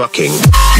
fucking.